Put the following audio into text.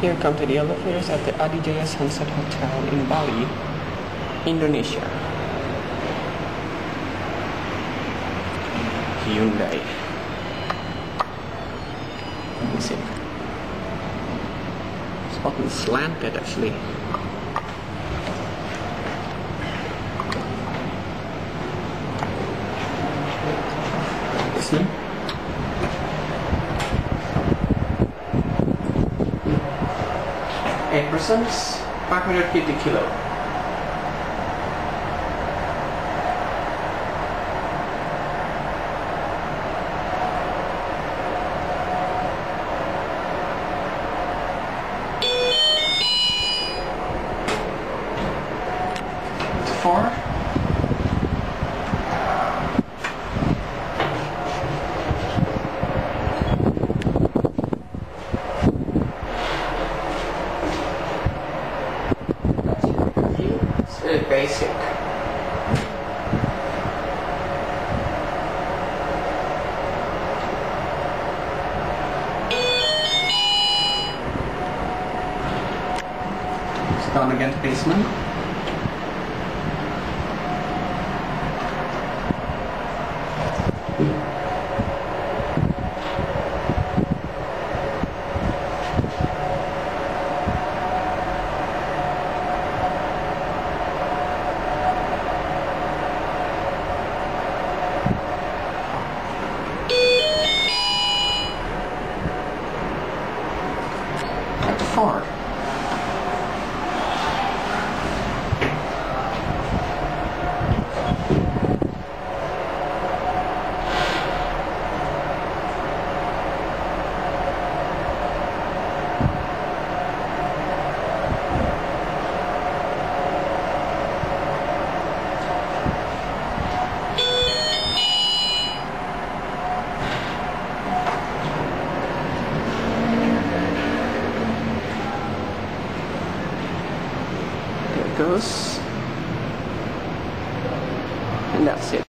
Here come to the elevators at the Adhi Jaya Sunset Hotel in Bali, Indonesia. Hyundai. Let me see. It's often slanted actually. See? Eight percent, five hundred fifty kilo. Four. It's basic. Down again to basement. At And that's it.